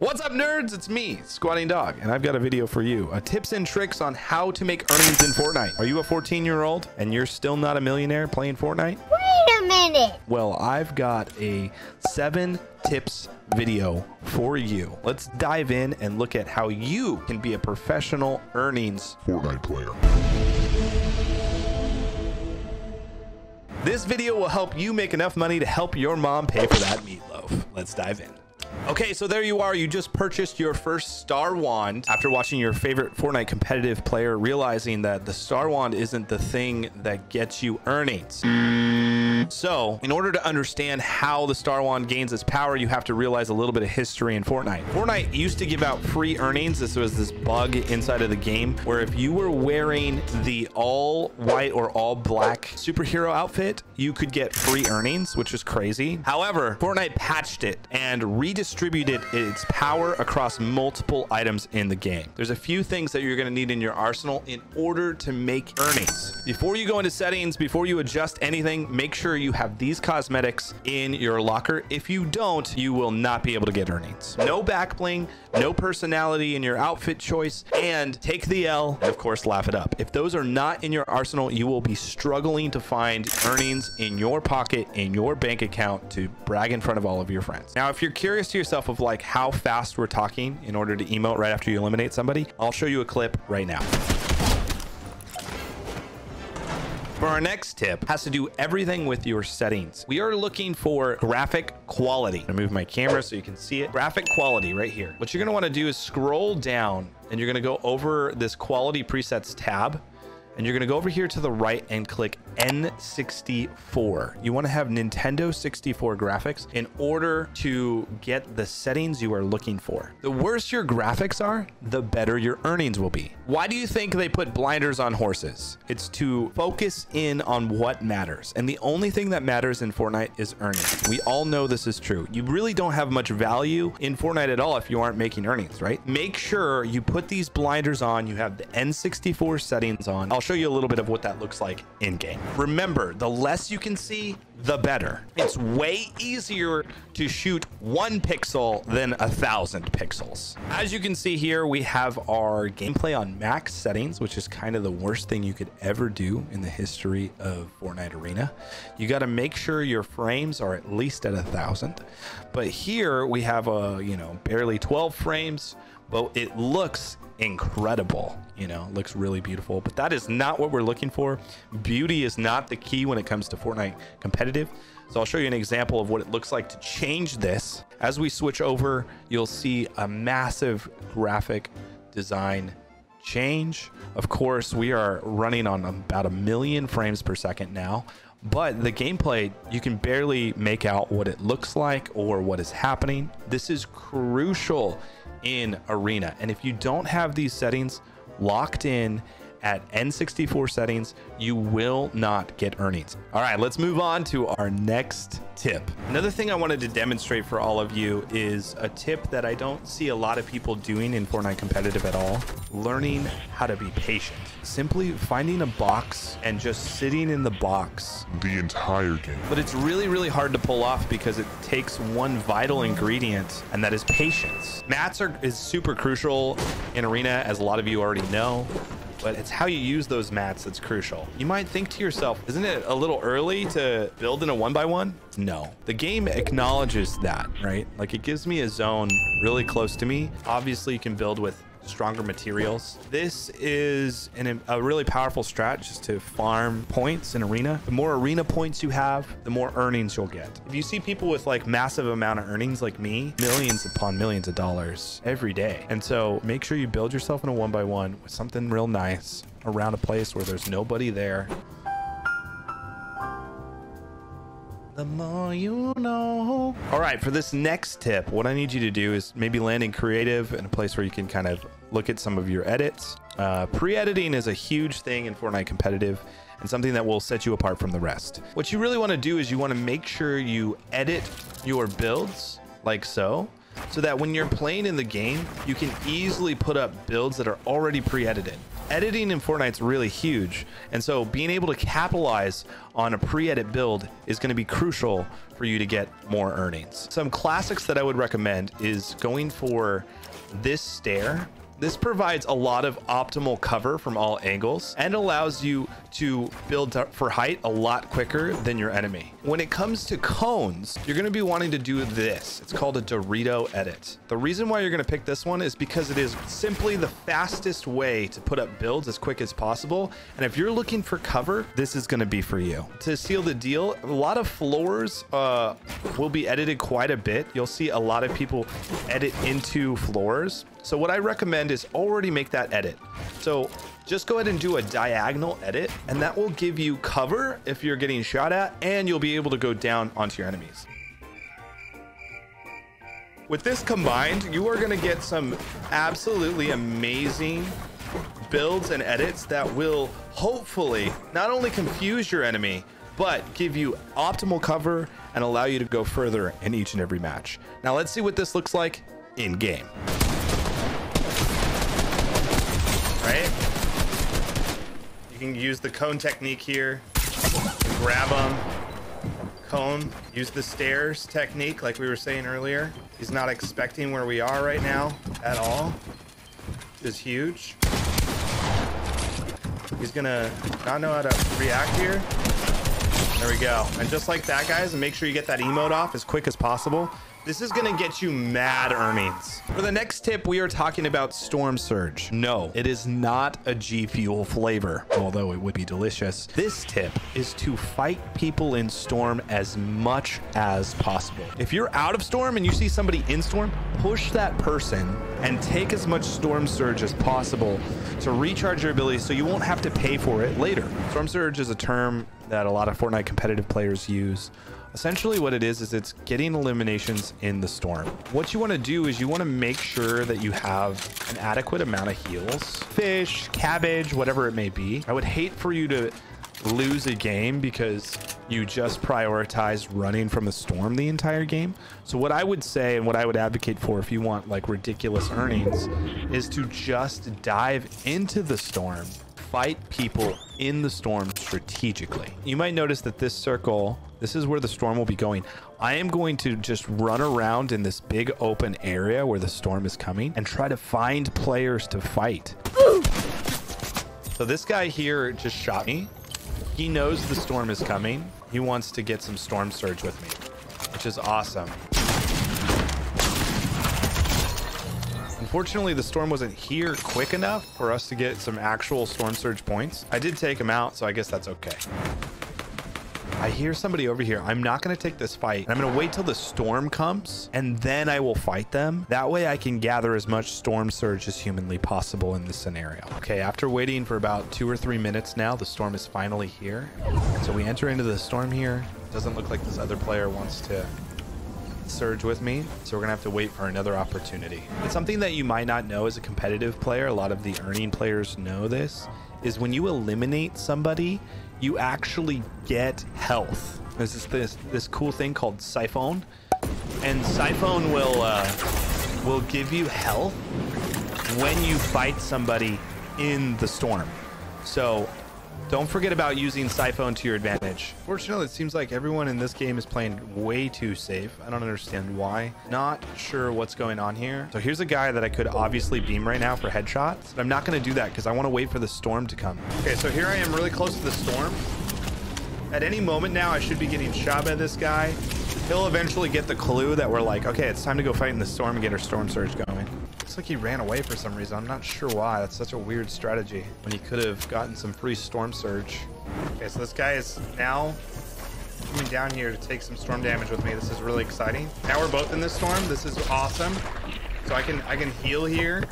What's up, nerds? It's me, Squatingdog, and I've got a video for you. A tips and tricks on how to make earnings in Fortnite. Are you a 14-year-old and you're still not a millionaire playing Fortnite? Wait a minute. Well, I've got a seven tips video for you. Let's dive in and look at how you can be a professional earnings Fortnite player. This video will help you make enough money to help your mom pay for that meatloaf. Let's dive in. Okay, so there you are. You just purchased your first Star Wand after watching your favorite Fortnite competitive player realizing that the Star Wand isn't the thing that gets you earnings. Mm-hmm. So, in order to understand how the Star Wand gains its power, you have to realize a little bit of history in Fortnite. Fortnite used to give out free earnings. This was this bug inside of the game where if you were wearing the all white or all black superhero outfit, you could get free earnings, which is crazy. However, Fortnite patched it and redistributed its power across multiple items in the game. There's a few things that you're going to need in your arsenal in order to make earnings. Before you go into settings, before you adjust anything, make sure you have these cosmetics in your locker. If you don't, you will not be able to get earnings. No back bling, no personality in your outfit choice, and take the L and of course laugh it up. If those are not in your arsenal, you will be struggling to find earnings in your pocket, in your bank account to brag in front of all of your friends. Now, if you're curious to yourself of like how fast we're talking in order to emote right after you eliminate somebody, I'll show you a clip right now. For our next tip has to do everything with your settings. We are looking for graphic quality. I'm gonna move my camera so you can see it. Graphic quality right here. What you're want to do is scroll down and you're to go over this quality presets tab and you're going to go over here to the right and click N64. You want to have Nintendo 64 graphics in order to get the settings you are looking for. The worse your graphics are, the better your earnings will be. Why do you think they put blinders on horses? It's to focus in on what matters. And the only thing that matters in Fortnite is earnings. We all know this is true. You really don't have much value in Fortnite at all if you aren't making earnings, right? Make sure you put these blinders on. You have the N64 settings on. I'll show you a little bit of what that looks like in game. Remember, the less you can see, the better. It's way easier to shoot one pixel than a thousand pixels. As you can see here, we have our gameplay on max settings, which is kind of the worst thing you could ever do in the history of Fortnite Arena. You got to make sure your frames are at least at a thousand. But here we have a, you know, barely 12 frames, but it looks incredible you know looks really beautiful. But that is not what we're looking for. Beauty is not the key when it comes to fortnite competitive. So i'll show you an example of what it looks like to change this. As we switch over you'll see a massive graphic design change. Of course we are running on about a million frames per second now but the gameplay you can barely make out what it looks like or what is happening. This is crucial in arena. And if you don't have these settings locked in at N64 settings, you will not get earnings. All right, let's move on to our next tip. Another thing I wanted to demonstrate for all of you is a tip that I don't see a lot of people doing in Fortnite competitive at all, learning how to be patient. Simply finding a box and just sitting in the box The entire game. but it's really really hard to pull off because it takes one vital ingredient and that is patience mats are is super crucial in arena as a lot of you already know but it's how you use those mats that's crucial. You might think to yourself isn't it a little early to build in a one by one no. The game acknowledges that right? Like it gives me a zone really close to me. Obviously you can build with stronger materials. This is an, a really powerful strat just to farm points in arena. The more arena points you have, the more earnings you'll get. If you see people with like massive amount of earnings like me, millions upon millions of dollars every day. And so make sure you build yourself in a one by one with something real nice around a place where there's nobody there. The more you know. All right, for this next tip, what I need you to do is maybe land in creative in a place where you can kind of look at some of your edits. Uh, Pre-editing is a huge thing in Fortnite competitive and something that will set you apart from the rest. What you really want to do is you want to make sure you edit your builds like so so that when you're playing in the game, you can easily put up builds that are already pre-edited. Editing in Fortnite's really huge, and so being able to capitalize on a pre-edit build is going to be crucial for you to get more earnings. Some classics that I would recommend is going for this stair this provides a lot of optimal cover from all angles and allows you to build for height a lot quicker than your enemy. When it comes to cones, you're going to be wanting to do this. It's called a Dorito edit. The reason why you're going to pick this one is because it is simply the fastest way to put up builds as quick as possible. And if you're looking for cover, this is going to be for you. To seal the deal, a lot of floors uh, will be edited quite a bit. You'll see a lot of people edit into floors. So what I recommend is already make that edit. So just go ahead and do a diagonal edit and that will give you cover if you're getting shot at and you'll be able to go down onto your enemies. With this combined, you are going to get some absolutely amazing builds and edits that will hopefully not only confuse your enemy, but give you optimal cover and allow you to go further in each and every match. Now let's see what this looks like in game. Right? You can use the cone technique here. Grab him. Cone. Use the stairs technique like we were saying earlier. He's not expecting where we are right now at all. This is huge. He's gonna not know how to react here. There we go. And just like that, guys, and make sure you get that emote off as quick as possible. This is gonna get you mad earnings. For the next tip, we are talking about Storm Surge. No, it is not a G Fuel flavor, although it would be delicious. This tip is to fight people in Storm as much as possible. If you're out of Storm and you see somebody in Storm, push that person and take as much Storm Surge as possible to recharge your ability so you won't have to pay for it later. Storm Surge is a term that a lot of Fortnite competitive players use Essentially what it is, is it's getting eliminations in the storm. What you want to do is you want to make sure that you have an adequate amount of heals, fish, cabbage, whatever it may be. I would hate for you to lose a game because you just prioritize running from the storm the entire game. So what I would say and what I would advocate for if you want like ridiculous earnings is to just dive into the storm, fight people in the storm strategically. You might notice that this circle this is where the storm will be going. I am going to just run around in this big open area where the storm is coming and try to find players to fight. So this guy here just shot me. He knows the storm is coming. He wants to get some storm surge with me, which is awesome. Unfortunately, the storm wasn't here quick enough for us to get some actual storm surge points. I did take him out, so I guess that's okay. I hear somebody over here. I'm not going to take this fight. I'm going to wait till the storm comes and then I will fight them. That way I can gather as much storm surge as humanly possible in this scenario. Okay, after waiting for about two or three minutes now, the storm is finally here. So we enter into the storm here. Doesn't look like this other player wants to surge with me so we're gonna have to wait for another opportunity it's something that you might not know as a competitive player a lot of the earning players know this is when you eliminate somebody you actually get health. There's this this, this cool thing called Siphon, and Siphon will uh, will give you health when you fight somebody in the storm. So don't forget about using Siphon to your advantage. Fortunately, it seems like everyone in this game is playing way too safe. I don't understand why. Not sure what's going on here. So here's a guy that I could obviously beam right now for headshots. But I'm not going to do that because I want to wait for the storm to come. Okay, so here I am really close to the storm. At any moment now, I should be getting shot by this guy. He'll eventually get the clue that we're like, okay, it's time to go fight in the storm and get our storm surge going. Like he ran away for some reason. I'm not sure why. That's such a weird strategy when he could have gotten some free storm surge. Okay, so this guy is now coming down here to take some storm damage with me. This is really exciting. Now we're both in this storm. This is awesome. So I can I can heal here.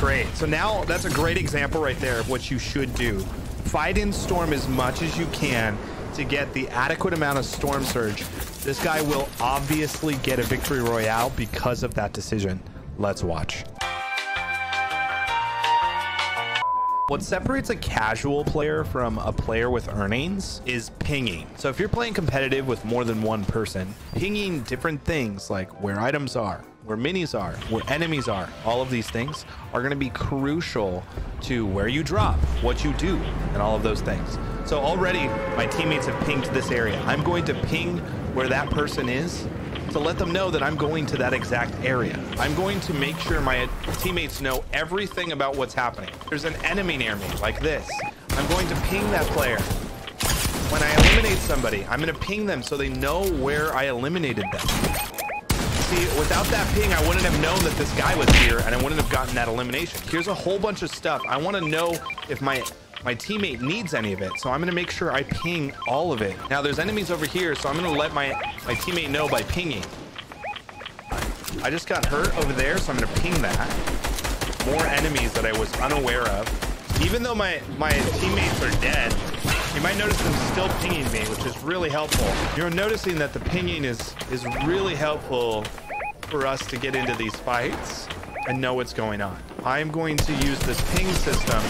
Great. So now that's a great example right there of what you should do. Fight in storm as much as you can to get the adequate amount of storm surge this guy will obviously get a victory royale because of that decision. Let's watch. What separates a casual player from a player with earnings is pinging. So if you're playing competitive with more than one person, pinging different things like where items are, where minis are, where enemies are, all of these things are going to be crucial to where you drop, what you do, and all of those things. So already my teammates have pinged this area. I'm going to ping where that person is to let them know that I'm going to that exact area. I'm going to make sure my teammates know everything about what's happening. There's an enemy near me, like this. I'm going to ping that player. When I eliminate somebody, I'm going to ping them so they know where I eliminated them. See, without that ping, I wouldn't have known that this guy was here and I wouldn't have gotten that elimination. Here's a whole bunch of stuff. I want to know if my my teammate needs any of it. So I'm going to make sure I ping all of it. Now there's enemies over here, so I'm going to let my, my teammate know by pinging. I just got hurt over there, so I'm to ping that. More enemies that I was unaware of. Even though my, my teammates are dead, you might notice them still pinging me, which is really helpful. You're noticing that the pinging is, is really helpful for us to get into these fights and know what's going on. I'm going to use this ping system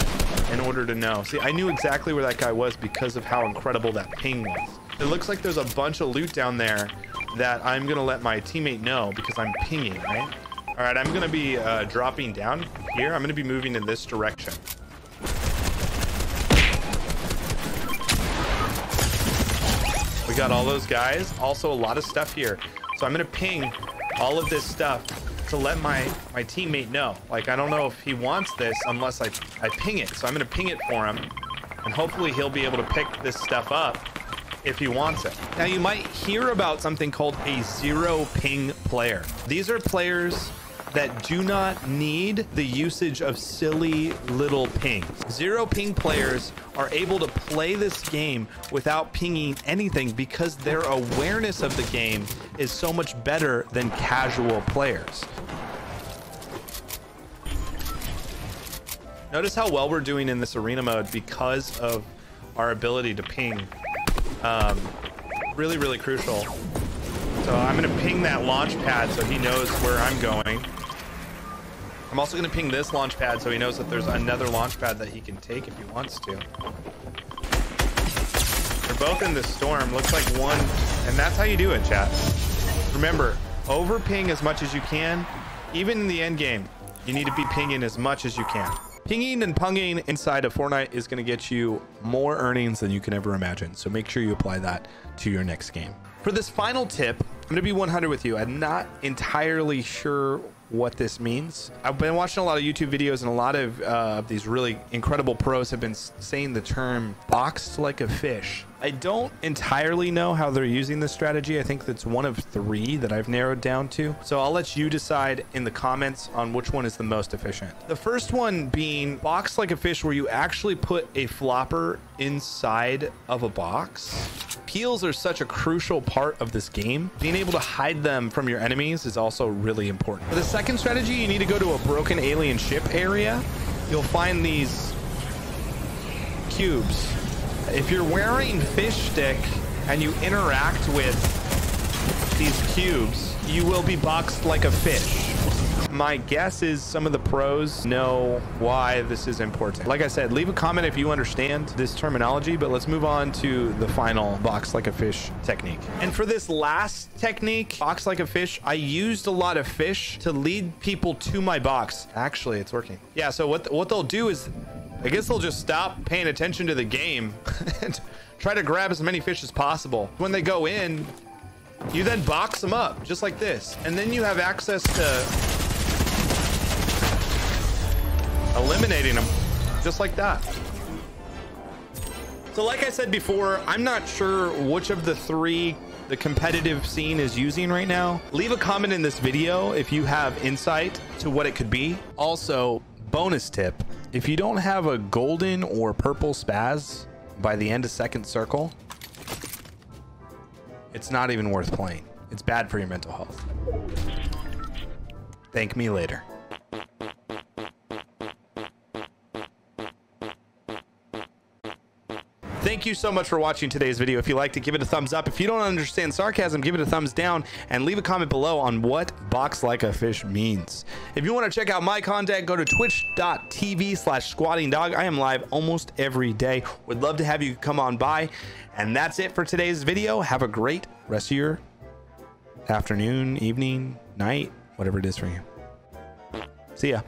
in order to know. See, I knew exactly where that guy was because of how incredible that ping was. It looks like there's a bunch of loot down there that I'm going to let my teammate know because I'm pinging, right? All right, I'm going to be uh, dropping down here. I'm going to be moving in this direction. We got all those guys. Also, a lot of stuff here. So I'm going to ping all of this stuff to let my my teammate know. Like I don't know if he wants this unless I I ping it. So I'm gonna ping it for him, and hopefully he'll be able to pick this stuff up if he wants it. Now you might hear about something called a zero ping player. These are players that do not need the usage of silly little pings. Zero ping players are able to play this game without pinging anything because their awareness of the game is so much better than casual players. Notice how well we're doing in this arena mode because of our ability to ping. Um, really, really crucial. So I'm going to ping that launch pad so he knows where I'm going. I'm also going to ping this launch pad so he knows that there's another launch pad that he can take if he wants to. They're both in the storm. Looks like one. And that's how you do it, chat. Remember, over ping as much as you can. Even in the end game, you need to be pinging as much as you can. Pinging and punging inside of Fortnite is going to get you more earnings than you can ever imagine. So make sure you apply that to your next game. For this final tip, I'm going to be 100 with you. I'm not entirely sure what this means. I've been watching a lot of YouTube videos and a lot of uh, these really incredible pros have been saying the term boxed like a fish. I don't entirely know how they're using this strategy. I think that's one of three that I've narrowed down to. So I'll let you decide in the comments on which one is the most efficient. The first one being box like a fish where you actually put a flopper inside of a box. Peels are such a crucial part of this game. Being able to hide them from your enemies is also really important. For the second strategy, you need to go to a broken alien ship area. You'll find these cubes if you're wearing Fishstick and you interact with these cubes, you will be boxed like a fish. My guess is some of the pros know why this is important. Like I said, leave a comment if you understand this terminology, but let's move on to the final box like a fish technique. And for this last technique, box like a fish, I used a lot of fish to lead people to my box. Actually, it's working. Yeah, so what, what they'll do is I guess they'll just stop paying attention to the game and try to grab as many fish as possible. When they go in, you then box them up just like this. And then you have access to eliminating them just like that. So like I said before, I'm not sure which of the three the competitive scene is using right now. Leave a comment in this video if you have insight to what it could be. Also, bonus tip if you don't have a golden or purple spaz by the end of second circle it's not even worth playing. It's bad for your mental health. Thank me later thank you so much for watching today's video. If you liked it, give it a thumbs up. If you don't understand sarcasm, give it a thumbs down and leave a comment below on what box like a fish means. If you want to check out my content, go to twitch.tv slash squatingdog. I am live almost every day. Would love to have you come on by. And that's it for today's video. Have a great rest of your afternoon, evening, night, whatever it is for you. See ya.